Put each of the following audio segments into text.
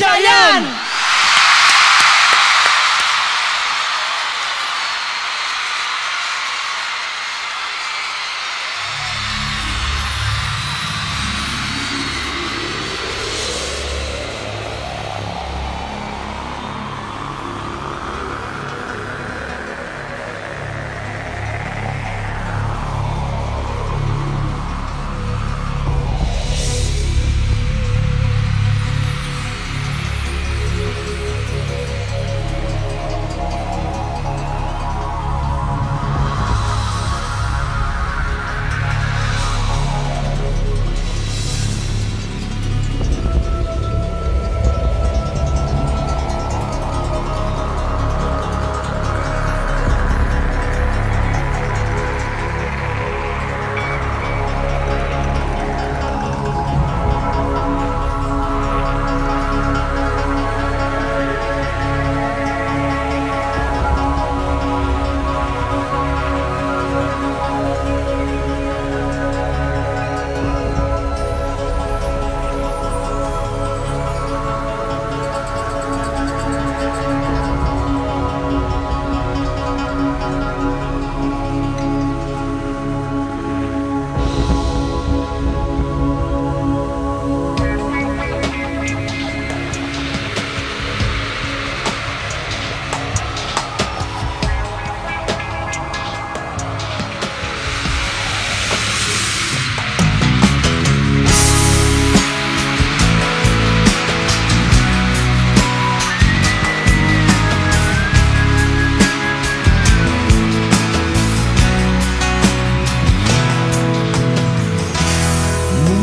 Chayán.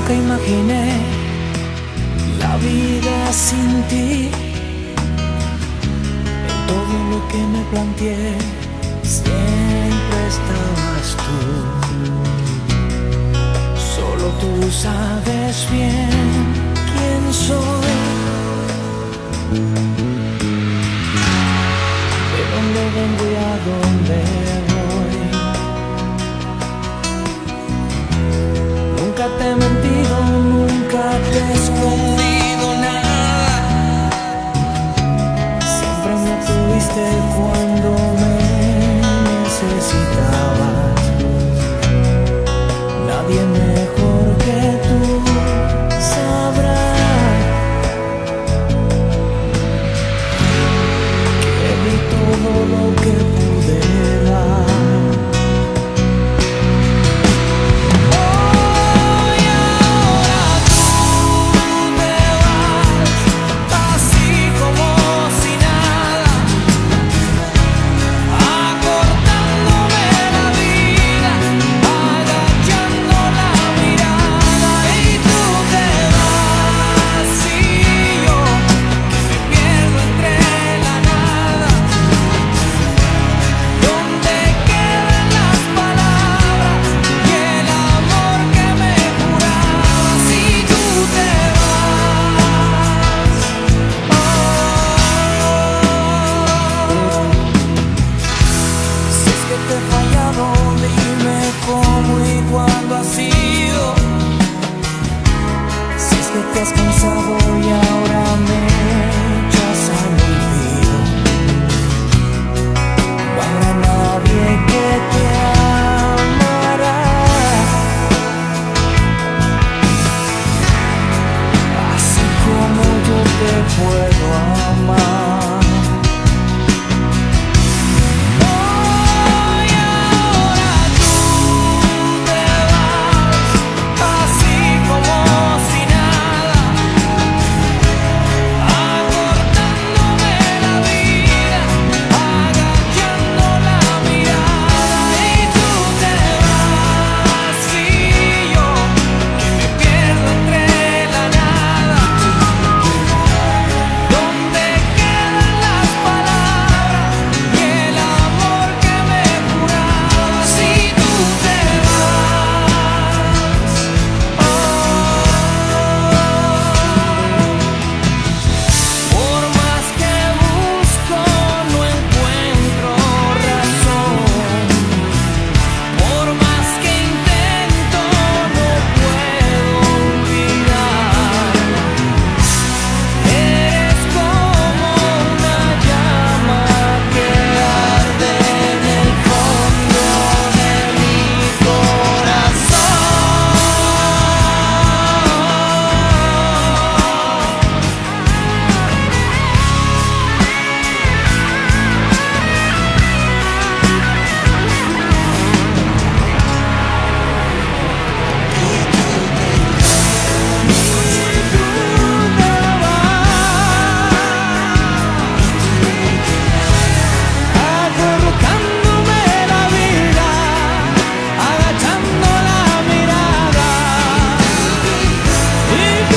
Nunca imaginé la vida sin ti. En todo lo que me planteé, siempre estabas tú. Solo tú sabes bien quién soy. De dónde vengo y a dónde voy. Nunca te take one que te If